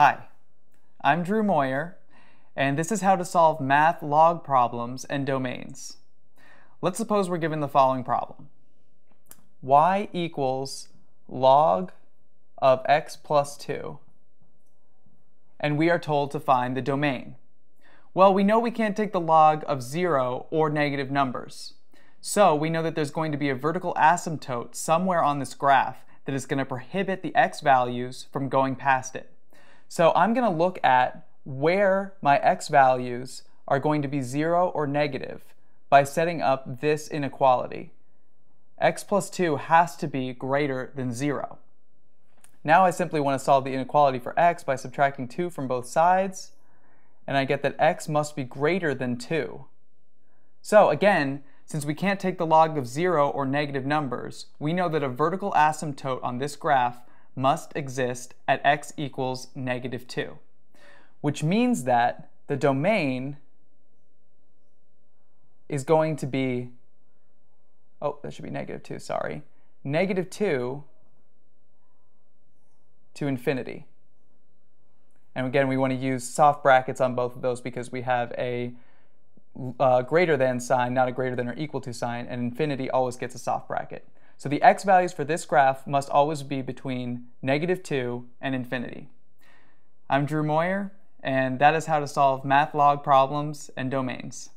Hi, I'm Drew Moyer, and this is how to solve math log problems and domains. Let's suppose we're given the following problem. y equals log of x plus 2, and we are told to find the domain. Well, we know we can't take the log of 0 or negative numbers. So we know that there's going to be a vertical asymptote somewhere on this graph that is going to prohibit the x values from going past it. So I'm going to look at where my x values are going to be 0 or negative by setting up this inequality. x plus 2 has to be greater than 0. Now I simply want to solve the inequality for x by subtracting 2 from both sides, and I get that x must be greater than 2. So again, since we can't take the log of 0 or negative numbers, we know that a vertical asymptote on this graph must exist at x equals negative 2, which means that the domain is going to be, oh, that should be negative 2, sorry, negative 2 to infinity. And again, we want to use soft brackets on both of those because we have a uh, greater than sign, not a greater than or equal to sign, and infinity always gets a soft bracket. So the x values for this graph must always be between negative 2 and infinity. I'm Drew Moyer, and that is how to solve math log problems and domains.